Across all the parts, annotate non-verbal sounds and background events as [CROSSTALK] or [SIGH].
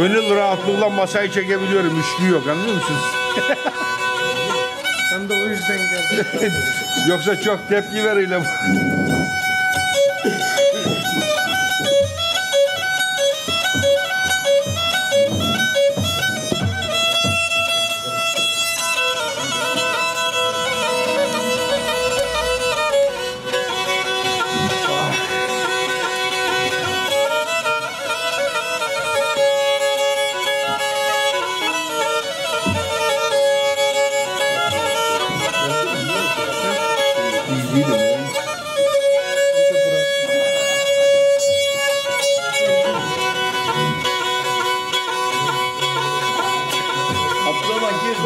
koltukla masayı çekebiliyorum. Üçlü yok anlıyor musunuz? Ben de o yüzden geldim. [LAUGHS] Yoksa çok tepki veriyle.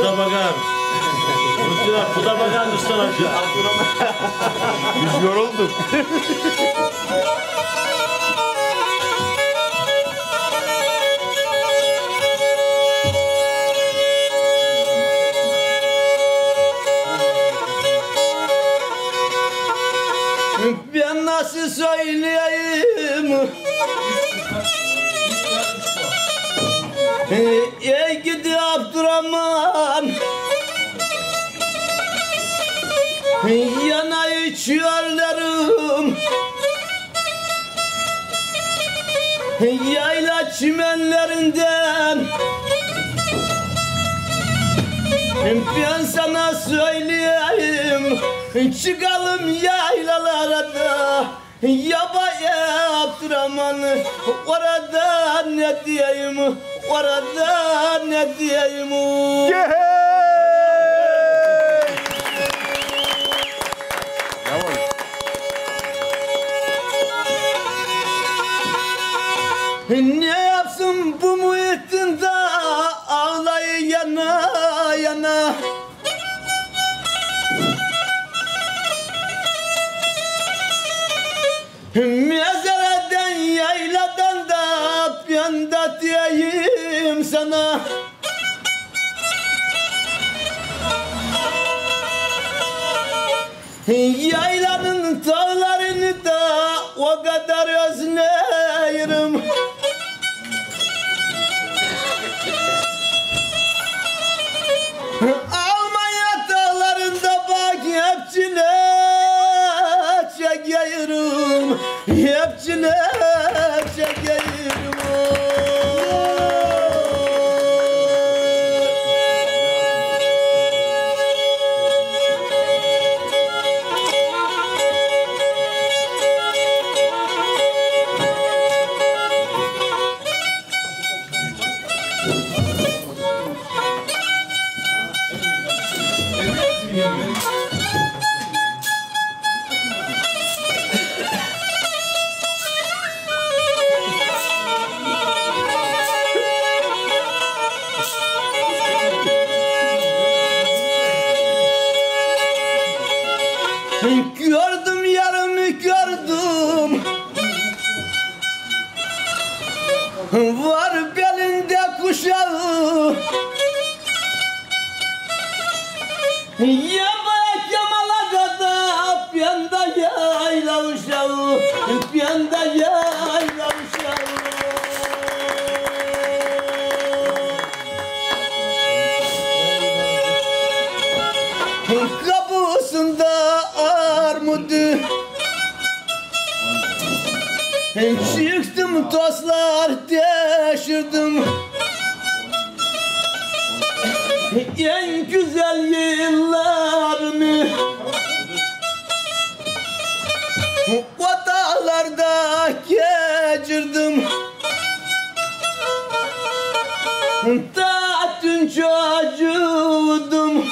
Bu da bakar. Unuttular. Bu da bakar Mustafa amca. Biz yorulduk. Ben nasıl söyleyeyim? Ey gidi Abdurrahman Yana içiyorlarım. Yayla çimenlerinden. Ben sana söyleyeyim Çıkalım yaylalara da. Yabaya Abdurrahman Orada ne diyeyim Orada ne diyeyim? Yavaş. Yana Mezareden yayladan da Yanda diyeyim sana Hep çile çekiyorum Gördüm Var belinde kuşağı. Yaba kemala kadar Piyanda yayla uşağı. Piyanda yayla uşağı. Kapısında armudu Çıktım tozlar deşirdim En güzel yıllarımı O geçirdim. Da dün çocuğudum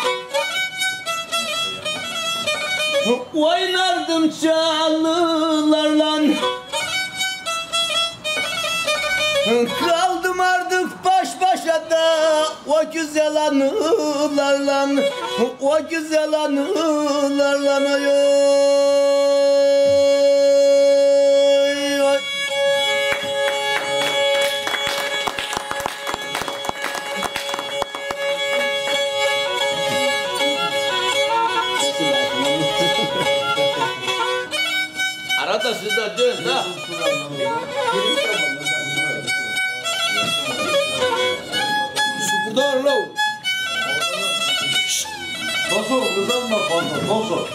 Oynardım çalılarla Kaldım artık baş başa da O güzel anılarla O güzel anılarla. Arada siz de dön ha. Buradan lo. Tosun kızarma fazla. Tosun.